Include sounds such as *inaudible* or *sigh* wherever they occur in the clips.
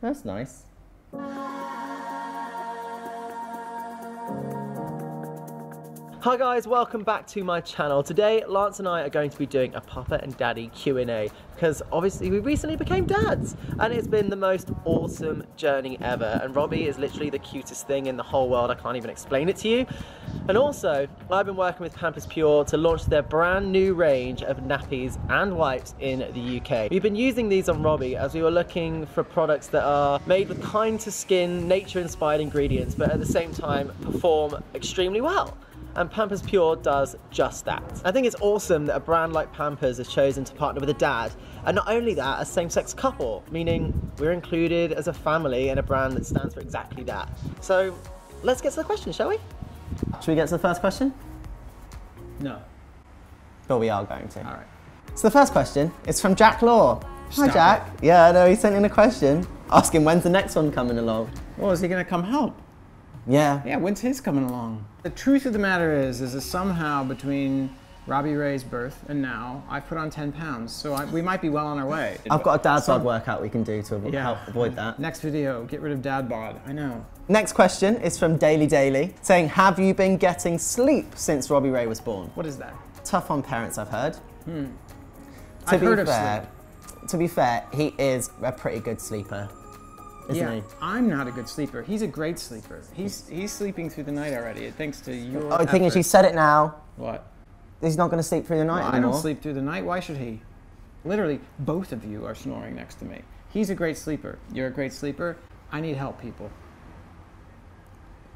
That's nice. Hi guys, welcome back to my channel. Today, Lance and I are going to be doing a Papa and Daddy Q&A because obviously we recently became dads and it's been the most awesome journey ever and Robbie is literally the cutest thing in the whole world. I can't even explain it to you. And also, I've been working with Pampers Pure to launch their brand new range of nappies and wipes in the UK. We've been using these on Robbie as we were looking for products that are made with kind to skin, nature inspired ingredients, but at the same time perform extremely well and Pampers Pure does just that. I think it's awesome that a brand like Pampers has chosen to partner with a dad, and not only that, a same-sex couple, meaning we're included as a family in a brand that stands for exactly that. So let's get to the question, shall we? Should we get to the first question? No. But we are going to. All right. So the first question is from Jack Law. Hi Jack. Yeah, I know, he sent in a question asking when's the next one coming along. Well, is he gonna come help? Yeah. Yeah, when's his coming along? The truth of the matter is, is that somehow between Robbie Ray's birth and now, I put on 10 pounds. So I, we might be well on our way. I've got a dad bod workout we can do to Yeah. help avoid that. Next video, get rid of dad bod. I know. Next question is from Daily Daily saying, Have you been getting sleep since Robbie Ray was born? What is that? Tough on parents, I've heard. Hmm. To I've be heard of fair, to be fair, he is a pretty good sleeper, isn't yeah, he? I'm not a good sleeper. He's a great sleeper. He's he's sleeping through the night already, thanks to your. Oh, the thing is, you said it now. What? He's not going to sleep through the night Well, I don't sleep through the night. Why should he? Literally, both of you are snoring next to me. He's a great sleeper. You're a great sleeper. I need help, people.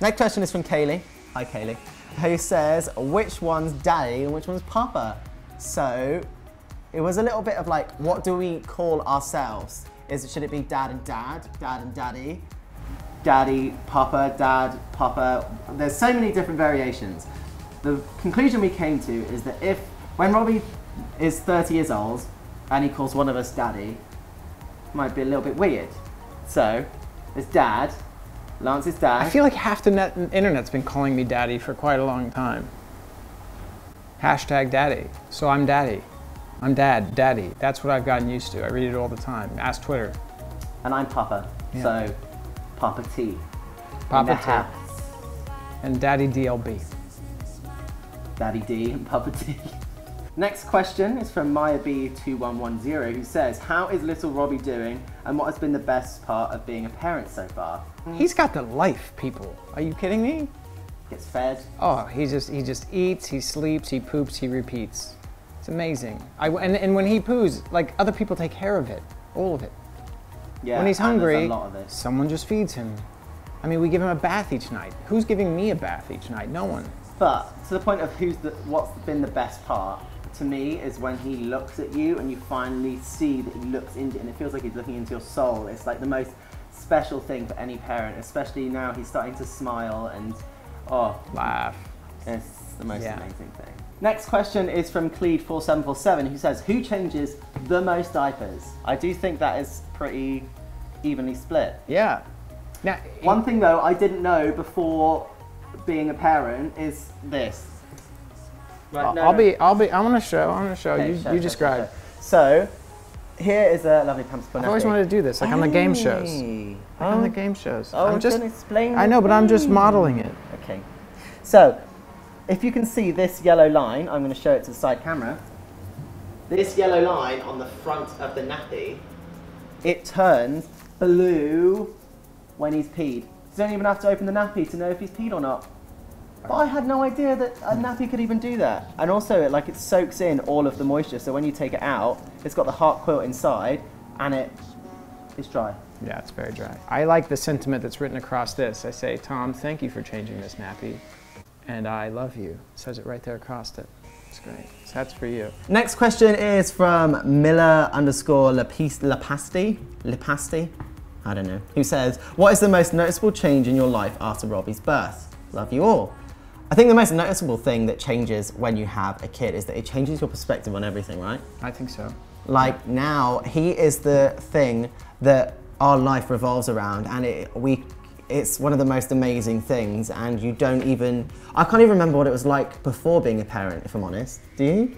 Next question is from Kaylee. Hi, Kaylee. Who says, which one's daddy and which one's papa? So, it was a little bit of like, what do we call ourselves? Is should it be dad and dad, dad and daddy, daddy, papa, dad, papa? There's so many different variations. The conclusion we came to is that if, when Robbie is 30 years old and he calls one of us daddy, might be a little bit weird. So, it's dad, Lance's dad. I feel like half the net internet's been calling me daddy for quite a long time. Hashtag daddy. So I'm daddy. I'm dad, daddy. That's what I've gotten used to. I read it all the time. Ask Twitter. And I'm Papa. Yeah. So, Papa T. Papa T. house. And daddy DLB. Daddy D and Papa T. *laughs* Next question is from Maya B2110 who says, How is little Robbie doing and what has been the best part of being a parent so far? Hmm. He's got the life, people. Are you kidding me? Gets fed. Oh, he just he just eats, he sleeps, he poops, he repeats. It's amazing. I, and, and when he poos, like other people take care of it, all of it. Yeah, when he's hungry, a lot of it. someone just feeds him. I mean, we give him a bath each night. Who's giving me a bath each night? No one. But to the point of who's the, what's been the best part to me is when he looks at you and you finally see that he looks into it and it feels like he's looking into your soul. It's like the most special thing for any parent, especially now he's starting to smile and oh, Laugh. it's the most Yeah. amazing thing. Next question is from Cleed4747 who says, Who changes the most diapers? I do think that is pretty evenly split. Yeah. Now, One thing though I didn't know before being a parent is this. Right, I'll, no, I'll no. be, I'll be, I'm gonna show, I'm gonna show. Okay, you, show, you show, describe. show, show. So, here is a lovely Pampers I've always wanted to do this, like on the game oh. shows. Hey. Like on the game shows. Oh, I'm just, don't explain I know, but I'm just modeling it. Okay. So, if you can see this yellow line, I'm going to show it to the side camera. This yellow line on the front of the nappy, it turns blue when he's peed. You don't even have to open the nappy to know if he's peed or not. But I had no idea that a nappy could even do that. And also, it, like, it soaks in all of the moisture, so when you take it out, it's got the heart quilt inside, and it is dry. Yeah, it's very dry. I like the sentiment that's written across this. I say, Tom, thank you for changing this nappy, and I love you. It says it right there across it. It's great. So that's for you. Next question is from Miller underscore Lapis- Lapasti. Lapasti? I don't know. Who says, What is the most noticeable change in your life after Robbie's birth? Love you all. I think the most noticeable thing that changes when you have a kid is that it changes your perspective on everything, right? I think so. Like now, he is the thing that our life revolves around, and it we it's one of the most amazing things. And you don't even I can't even remember what it was like before being a parent, if I'm honest. Do you?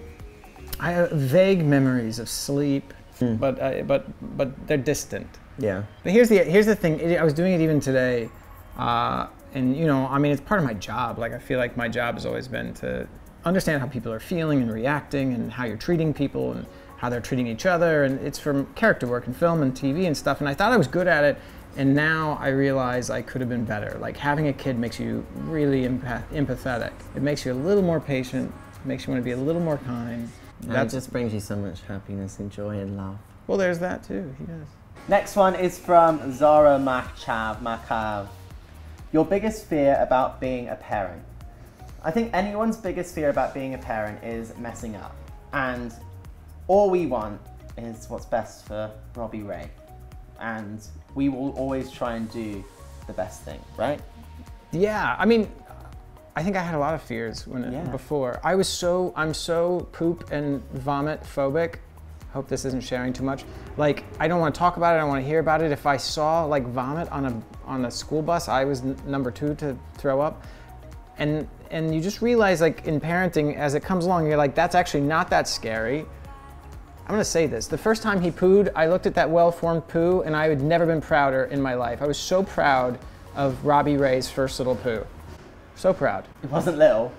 I have vague memories of sleep, Hmm. but uh, but but they're distant. Yeah. But here's the here's the thing, I was doing it even today, uh, and you know, I mean, it's part of my job. Like I feel like my job has always been to understand how people are feeling and reacting, and how you're treating people, and how they're treating each other. And it's from character work and film and TV and stuff. And I thought I was good at it, and now I realize I could have been better. Like having a kid makes you really empath- empathetic. It makes you a little more patient. Makes you want to be a little more kind. That just brings you so much happiness and joy and love. well, there's that too. He does. Next one is from Zara Machav. Machav. Your biggest fear about being a parent. I think anyone's biggest fear about being a parent is messing up. And all we want is what's best for Robbie Ray. And we will always try and do the best thing, right? Yeah, I mean, I think I had a lot of fears when Yeah. before. I was so I'm so poop and vomit phobic. Hope this isn't sharing too much. Like I don't want to talk about it. I don't want to hear about it. If I saw like vomit on a on a school bus, I was n- number two to throw up. And and you just realize like in parenting as it comes along, you're like that's actually not that scary. I'm gonna say this. The first time he pooed, I looked at that well-formed poo, and I had never been prouder in my life. I was so proud of Robbie Ray's first little poo. So proud. It wasn't little.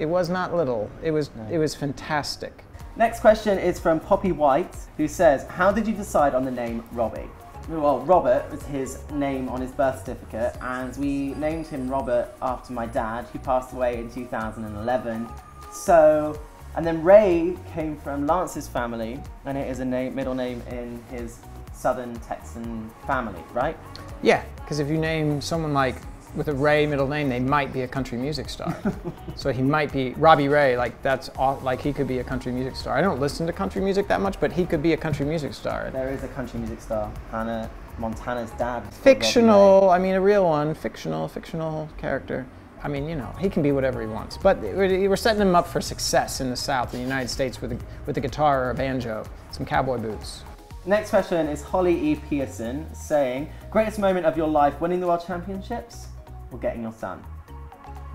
It was not little. It was it was fantastic. Next question is from Poppy White, who says, How did you decide on the name Robbie? Well, Robert was his name on his birth certificate, and we named him Robert after my dad, who passed away in 2011. So, and then Ray came from Lance's family, and it is a name, middle name in his Southern Texan family, right? Yeah, because if you name someone like with a Ray middle name, they might be a country music star. *laughs* so he might be Robbie Ray. Like that's all, like he could be a country music star. I don't listen to country music that much, but he could be a country music star. There is a country music star, Hannah Montana's dad. is called Robbie Ray. Fictional. I mean, a real one. Fictional. Fictional character. I mean, you know, he can be whatever he wants. But we're we're setting him up for success in the South, in the United States, with a, with a guitar or a banjo, some cowboy boots. Next question is Holly E. Pearson saying, greatest moment of your life winning the World Championships or getting your son?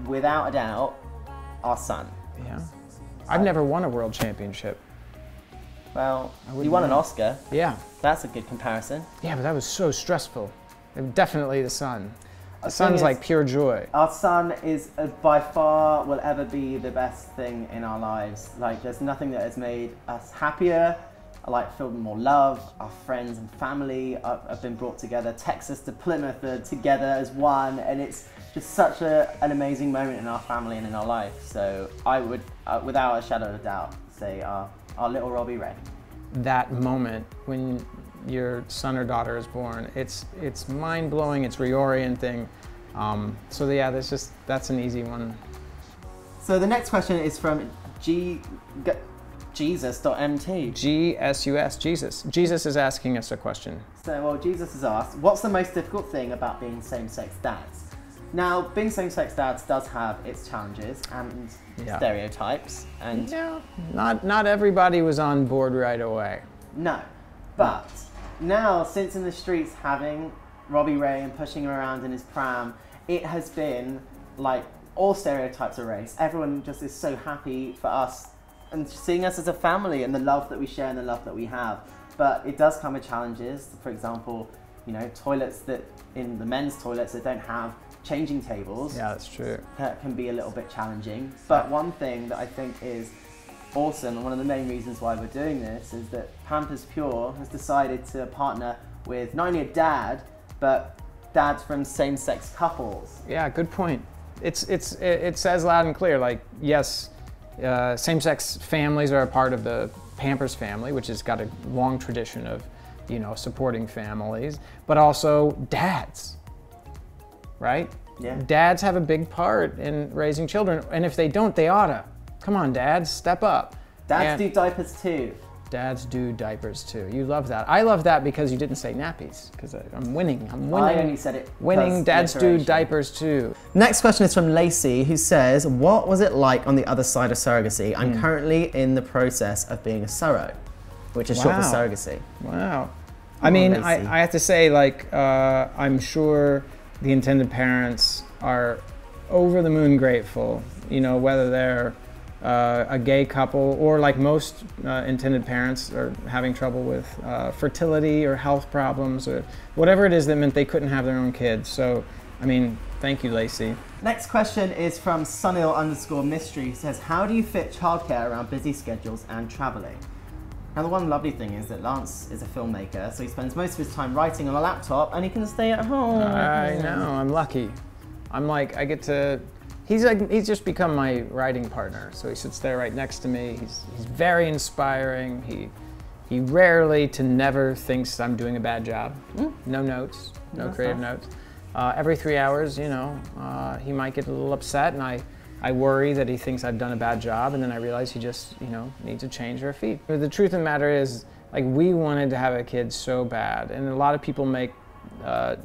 Without a doubt, our son. Yeah. I've never won a world championship. Well, you won an. Oscar. Yeah. That's a good comparison. Yeah, but that was so stressful. Definitely the son. Son's is- like pure joy. Our son is uh, by far will ever be the best thing in our lives. Like, there's nothing that has made us happier. I like feel more love. Our friends and family are, have been brought together. Texas to Plymouth are together as one, and it's just such a, an amazing moment in our family and in our life. So I would, uh, without a shadow of a doubt, say our, our little Robbie Ray. That moment when your son or daughter is born, it's it's mind blowing. It's reorienting. Um, so yeah, that's just that's an easy one. So the next question is from G, G Jesus.mt. G S U S Jesus. Jesus is asking us a question. So, well, Jesus has asked, what's the most difficult thing about being same sex dads? Now, being same sex dads does have its challenges and Yeah. stereotypes, and Yeah. Not not everybody was on board right away. no. But now, since in the streets having Robbie Ray and pushing him around in his pram, it has been like all stereotypes of race. Everyone just is so happy for us and seeing us as a family and the love that we share and the love that we have. But it does come with challenges. For example, you know, toilets that in the men's toilets that don't have changing tables Yeah, that's true. that can be a little bit challenging. But one thing that I think is awesome, and one of the main reasons why we're doing this, is that Pampers Pure has decided to partner with not only a dad, but dads from same sex couples. Yeah, good point. It's it's it, it says loud and clear. Like yes, uh, same-sex families are a part of the Pampers family, which has got a long tradition of, you know, supporting families, but also dads. Right? Yeah. Dads have a big part in raising children, and if they don't, they oughta. Come on, dads, step up. Dads And do diapers too. Dads do diapers too. You love that. I love that because you didn't say nappies. Because I'm winning. I'm winning. I only said it. Winning. Dads do diapers too. Next question is from Lacey, who says, "What was it like on the other side of surrogacy? Hmm. I'm currently in the process of being a surro, which is short for surrogacy." Wow. I mean, I, I have to say, like, uh, I'm sure the intended parents are over the moon grateful, you know, whether they're uh, a gay couple, or like most uh, intended parents, are having trouble with uh, fertility or health problems or whatever it is that meant they couldn't have their own kids. So, I mean, thank you, Lacey. Next question is from Sunil underscore mystery. He says, How do you fit childcare around busy schedules and travelling? Now, the one lovely thing is that Lance is a filmmaker, so he spends most of his time writing on a laptop and he can stay at home. I know, I'm lucky. I'm like, I get to. He's like, he's just become my writing partner. So he sits there right next to me. He's, he's very inspiring. He, he rarely to never thinks I'm doing a bad job. No notes, no That's creative nice. notes. Uh, every three hours, you know, uh, he might get a little upset, and I, I worry that he thinks I've done a bad job, and then I realize he just, you know, needs to change our feet. But the truth of the matter is, like, we wanted to have a kid so bad, and a lot of people make uh,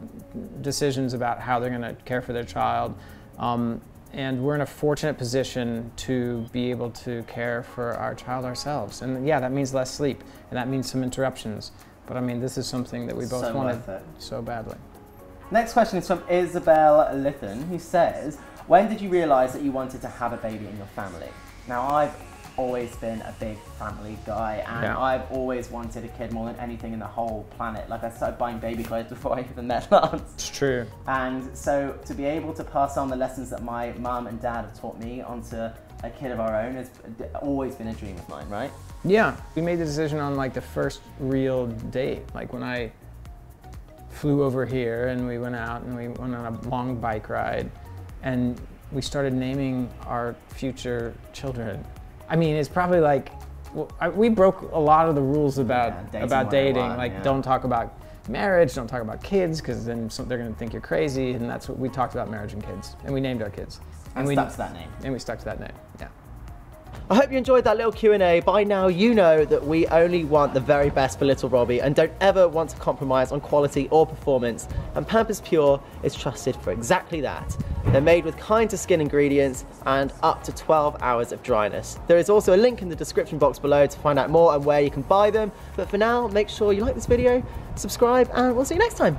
decisions about how they're going to care for their child. Um, and we're in a fortunate position to be able to care for our child ourselves. And yeah, that means less sleep, and that means some interruptions. But I mean, this is something that we both So wanted so badly. Next question is from Isabel Litton, who says, When did you realise that you wanted to have a baby in your family? Now, I've always been a big family guy, and Yeah. I've always wanted a kid more than anything in the whole planet. Like, I started buying baby clothes *laughs* before I even met Lance. It's true. And so to be able to pass on the lessons that my mum and dad have taught me onto a kid of our own has always been a dream of mine, right? Yeah, we made the decision on like the first real date, like when I flew over here and we went out and we went on a long bike ride and we started naming our future children. I mean, it's probably like we broke a lot of the rules about Yeah, dating about 101, dating. Like, yeah. don't talk about marriage, don't talk about kids, because then some, they're going to think you're crazy. And that's what we talked about marriage and kids, and we named our kids. And, we stuck to that name. and we stuck to that name. Yeah. I hope you enjoyed that little Q&A. By now you know that we only want the very best for little Robbie and don't ever want to compromise on quality or performance. And Pampers Pure is trusted for exactly that. They're made with kind to skin ingredients and up to 12 hours of dryness. There is also a link in the description box below to find out more and where you can buy them. But for now, make sure you like this video, subscribe, and we'll see you next time.